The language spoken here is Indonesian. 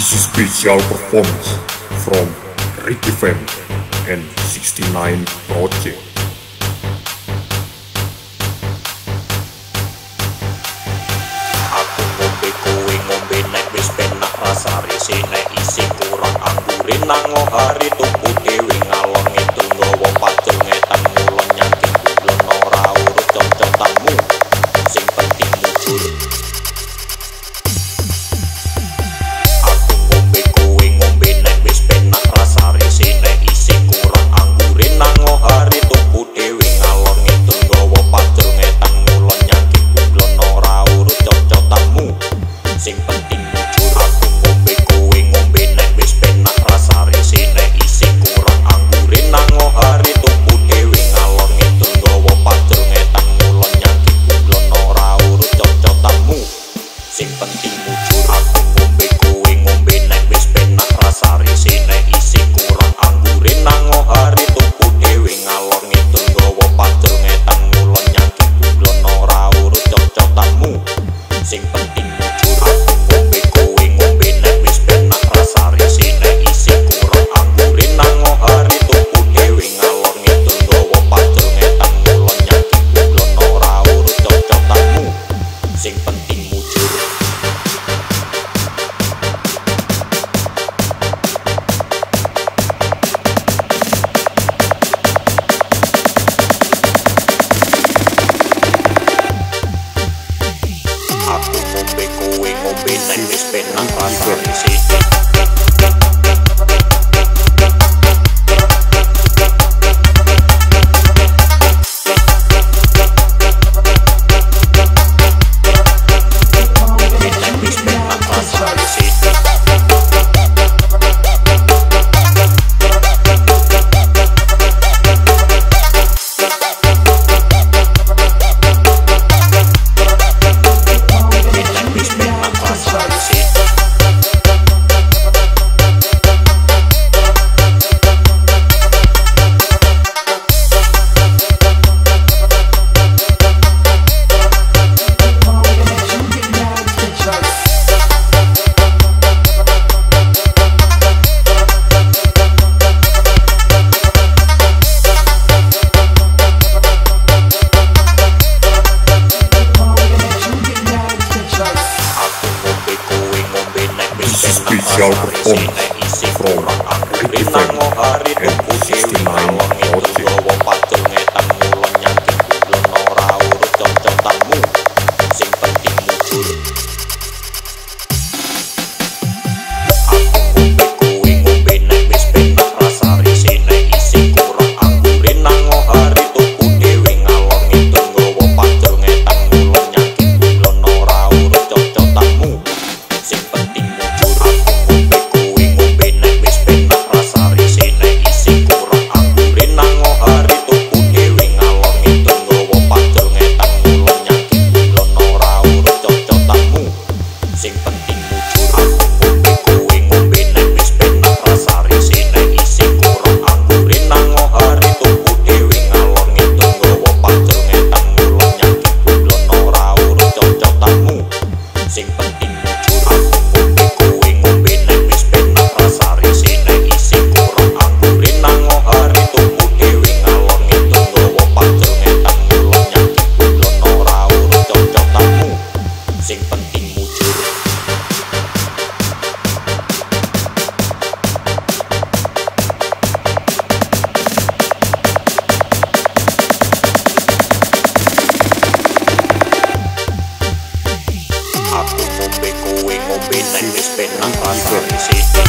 This is special performance from Ricky Fam and 69 Project. Aku ngombe kowe ngombe nek wis penak rasa risine isi kurang anggure nango hari tuku penting mujur aku ngombe kowe ngombe nek wis penak rasa risine isi kurang anggure nango hari tuku dhewe ngalor ngidul nggawa pacul ngetan ngulon nyangking kulon ora urut cocok-cocotanmu sing penting mujur aku ngombe kowe ngombe nek wis penak rasa risine isi kurang anggure nango hari tuku dhewe ngalor ngidul nggawa pacul ngetan ngulon nyangking kulon ora urut cocok-cocotanmu sing like this bit, not awesome, you. jou op spin. I'm fast, you see.